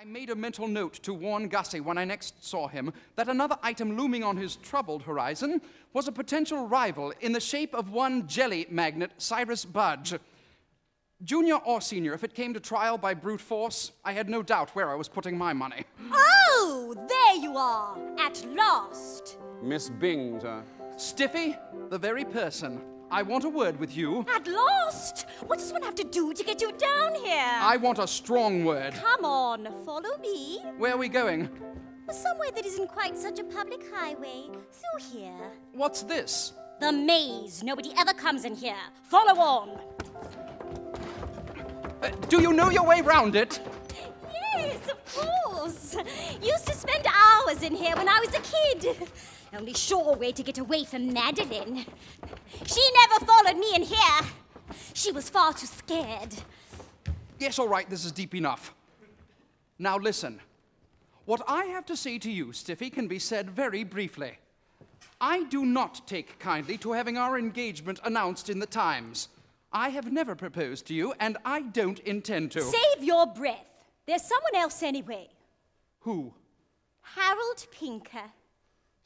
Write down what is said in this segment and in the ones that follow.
I made a mental note to warn Gussie when I next saw him that another item looming on his troubled horizon was a potential rival in the shape of one jelly magnet, Cyrus Budge. Junior or senior, if it came to trial by brute force, I had no doubt where I was putting my money. Oh, there you are, at last. Miss Bing, sir. Stiffy, the very person. I want a word with you. At last? What does one have to do to get you down here? I want a strong word. Come on, follow me. Where are we going? Somewhere that isn't quite such a public highway. Through here. What's this? The maze. Nobody ever comes in here. Follow on. Uh, do you know your way round it? Yes, of course. Used to spend hours in here when I was a kid. Only sure way to get away from Madeline. She never followed me in here. She was far too scared. Yes, all right, this is deep enough. Now listen. What I have to say to you, Stiffy, can be said very briefly. I do not take kindly to having our engagement announced in the Times. I have never proposed to you, and I don't intend to. Save your breath. There's someone else anyway. Who? Harold Pinker.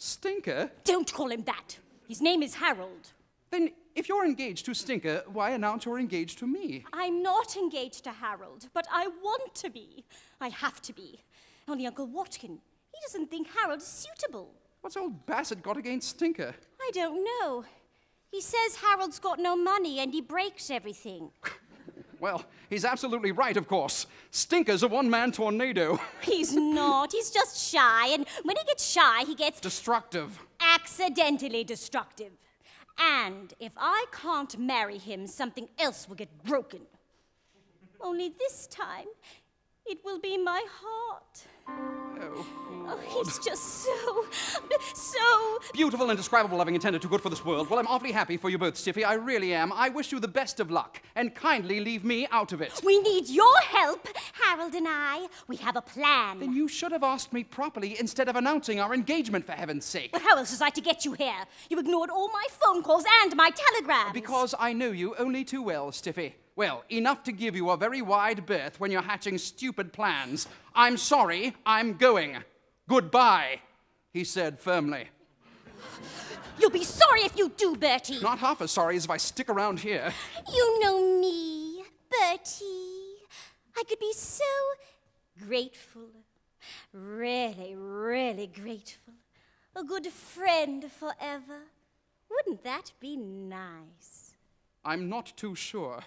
Stinker? Don't call him that. His name is Harold. Then, if you're engaged to Stinker, why announce you're engaged to me? I'm not engaged to Harold, but I want to be. I have to be. Only Uncle Watkin, he doesn't think Harold's suitable. What's old Bassett got against Stinker? I don't know. He says Harold's got no money and he breaks everything. Well, he's absolutely right, of course. Stinker's a one man tornado. He's not. He's just shy, and when he gets shy, he gets Destructive. accidentally destructive. And if I can't marry him, something else will get broken. Only this time, it will be my heart. Oh. Oh, he's just so, so. Beautiful, indescribable, loving, intended, too good for this world. Well, I'm awfully happy for you both, Stiffy. I really am. I wish you the best of luck, and kindly leave me out of it. We need your help, Harold and I. We have a plan. Then you should have asked me properly instead of announcing our engagement, for heaven's sake. But how else was I to get you here? You ignored all my phone calls and my telegrams. Because I know you only too well, Stiffy. Well, enough to give you a very wide berth when you're hatching stupid plans. I'm sorry, I'm going. Goodbye, he said firmly. You'll be sorry if you do, Bertie. Not half as sorry as if I stick around here. You know me, Bertie. I could be so grateful. Really, really grateful. A good friend forever. Wouldn't that be nice? I'm not too sure.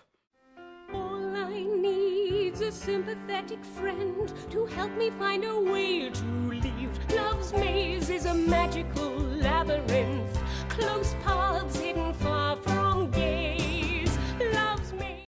I need's a sympathetic friend to help me find a way to leave. Love's maze is a magical labyrinth.